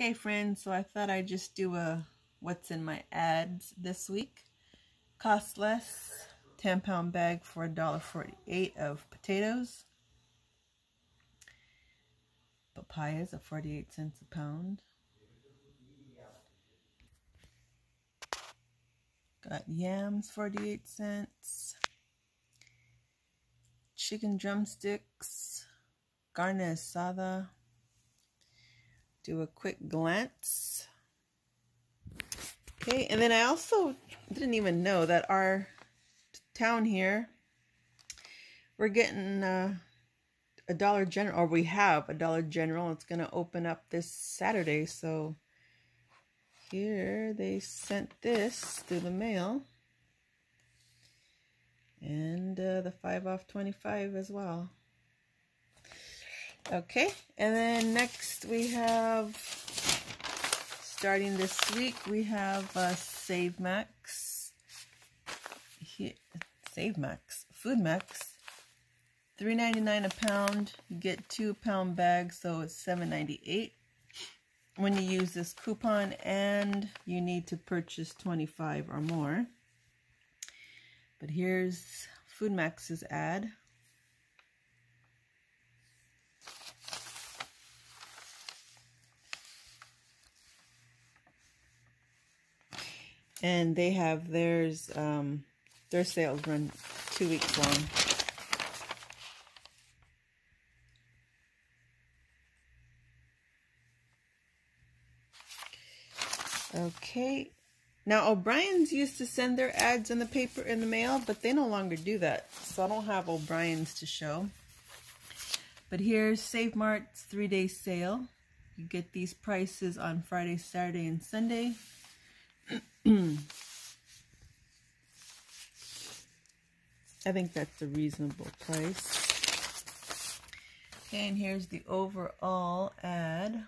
Okay, friends, so I thought I'd just do a what's in my ads this week. Cost less, 10 pound bag for $1.48 of potatoes. Papayas at 48 cents a pound. Got yams, 48 cents. Chicken drumsticks, carne asada, do a quick glance. Okay, and then I also didn't even know that our town here, we're getting uh, a Dollar General, or we have a Dollar General. It's going to open up this Saturday, so here they sent this through the mail. And uh, the 5 off 25 as well. Okay, and then next we have, starting this week, we have uh, Save Max, Here, Save Max, FoodMaxx, three ninety nine a pound. You get two pound bags, so it's seven ninety eight. When you use this coupon, and you need to purchase 25 or more. But here's FoodMaxx's ad. And they have theirs um, their sales run two weeks long. Okay. Now O'Brien's used to send their ads in the paper in the mail but they no longer do that. So I don't have O'Brien's to show. But here's Save Mart's three-day sale. You get these prices on Friday Saturday and Sunday I think that's a reasonable price. Okay, and here's the overall ad.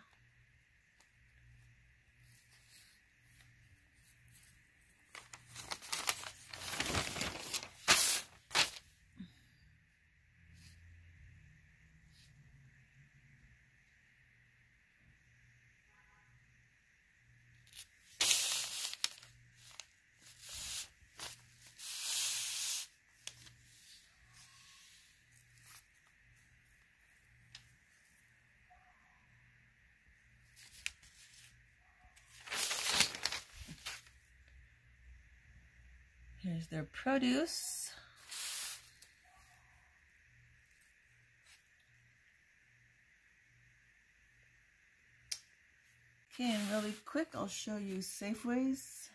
Here's their produce. Okay, and really quick, I'll show you Safeways.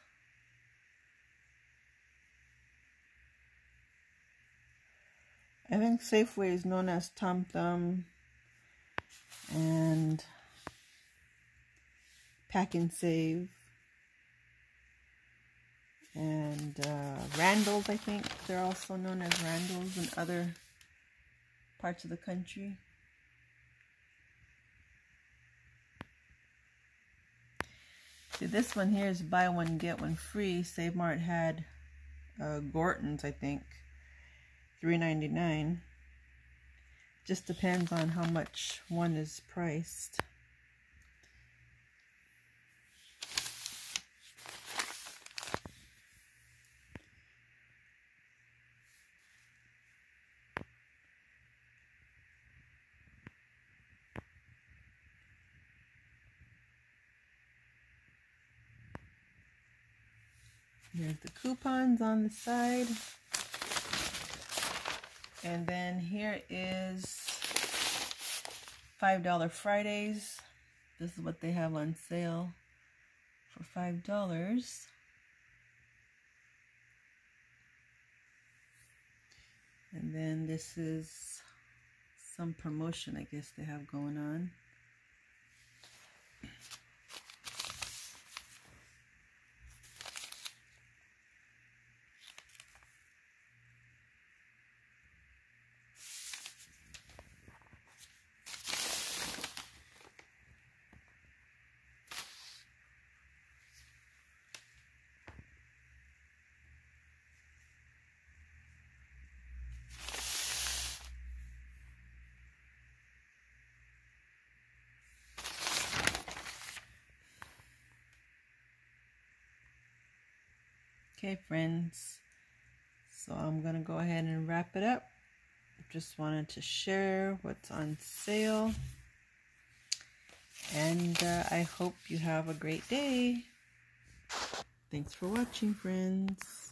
I think Safeway is known as Tom Thumb and Pak 'n Save and uh, Randall's, I think. They're also known as Randall's in other parts of the country. See, this one here is buy one, get one free. Save Mart had uh, Gorton's, I think, three ninety nine. Just depends on how much one is priced. Here's the coupons on the side. And then here is $5 Fridays. This is what they have on sale for $5. And then this is some promotion I guess they have going on. Okay, friends. So I'm going to go ahead and wrap it up. Just wanted to share what's on sale. And uh, I hope you have a great day. Thanks for watching, friends.